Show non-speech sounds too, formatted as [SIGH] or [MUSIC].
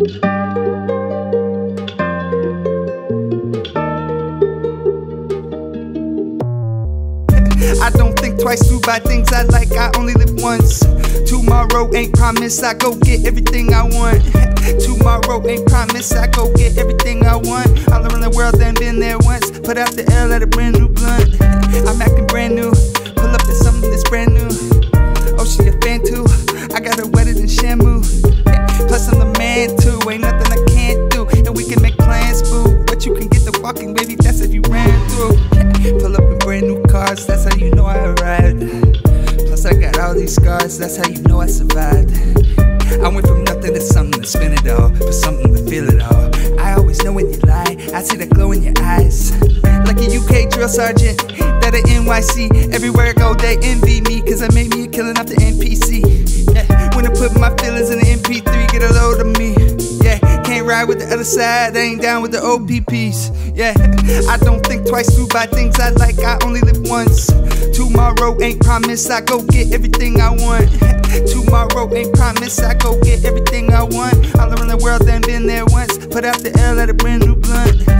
I don't think twice about things I like, I only live once. Tomorrow ain't promised, I go get everything I want. Tomorrow ain't promised, I go get everything I want. All around the world, ain't been there once. Put out the L at a brand new blunt. I'm acting brand new, pull up to something that's brand new. Oh, she a fan too. I got her wetter than Shamu. Plus, I'm the that's if you ran through. [LAUGHS] Pull up in brand new cars, that's how you know I ride. Plus, I got all these scars, that's how you know I survived. I went from nothing to something to spin it all, for something to feel it all. I always know when you lie, I see the glow in your eyes. Like a UK drill sergeant, that a NYC. Everywhere I go, they envy me, cause I made me a killing off the NPC. Ride with the other side, I ain't down with the OPPs. Yeah, I don't think twice, do buy things I like, I only live once. Tomorrow ain't promised, I go get everything I want. Tomorrow ain't promised, I go get everything I want. All around the world, then been there once. Put out the L at a brand new blunt.